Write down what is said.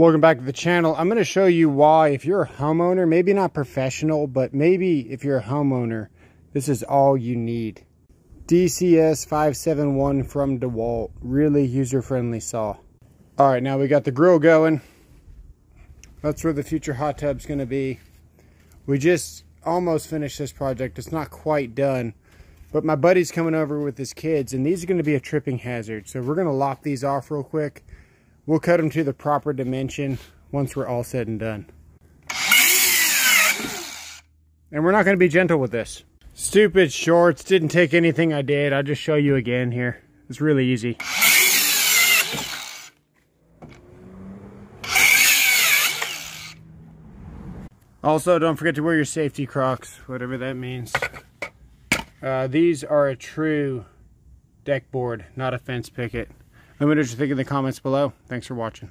Welcome back to the channel. I'm going to show you why if you're a homeowner, maybe not professional, but maybe if you're a homeowner, this is all you need. DCS 571 from DeWalt. Really user-friendly saw. All right, now we got the grill going. That's where the future hot tub's going to be. We just almost finished this project. It's not quite done. But my buddy's coming over with his kids, and these are going to be a tripping hazard. So we're going to lock these off real quick. We'll cut them to the proper dimension once we're all said and done. And we're not going to be gentle with this. Stupid shorts. Didn't take anything I did. I'll just show you again here. It's really easy. Also, don't forget to wear your safety crocs, whatever that means. Uh, these are a true deck board, not a fence picket. Let me know what you think in the comments below. Thanks for watching.